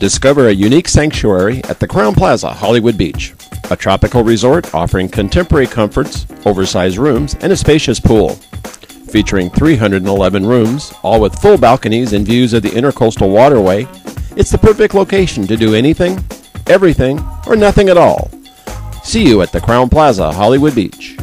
Discover a unique sanctuary at the Crowne Plaza, Hollywood Beach. A tropical resort offering contemporary comforts, oversized rooms, and a spacious pool. Featuring 311 rooms, all with full balconies and views of the Intercoastal Waterway, it's the perfect location to do anything, everything, or nothing at all. See you at the Crowne Plaza, Hollywood Beach.